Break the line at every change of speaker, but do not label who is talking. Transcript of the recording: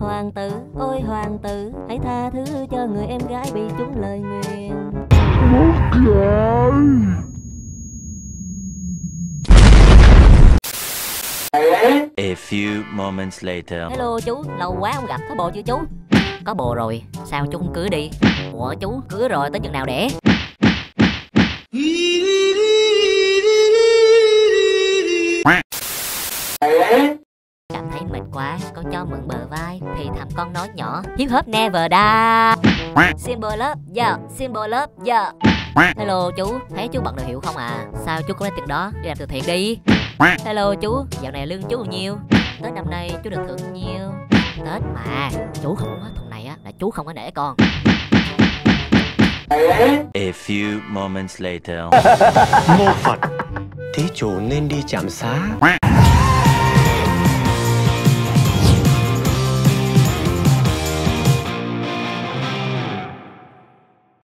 Hoàng tử, ôi hoàng tử Hãy tha thứ cho người em gái bị trúng lời nguyền
A few moments later.
Hello chú, lâu quá không gặp, có bồ chưa chú? Có bồ rồi, sao chú không cưới đi? Ủa chú, cưới rồi tới chừng nào đẻ? Cảm thấy mệt quá, con cho mượn bờ vai Thì thầm con nói nhỏ Hip hop never die Symbol lớp, yeah, symbol lớp, yeah Hello chú, thấy chú bận đồ hiệu không à? Sao chú có lấy tiền đó đi làm từ thiện đi Hello chú, dạo này lương chú bao nhiêu? Tết năm nay chú được thưởng nhiêu? Tết mà, chú không muốn hết thằng này á là chú không có nể con
A few moments later.
Mô Phật Thí chủ nên đi chạm xá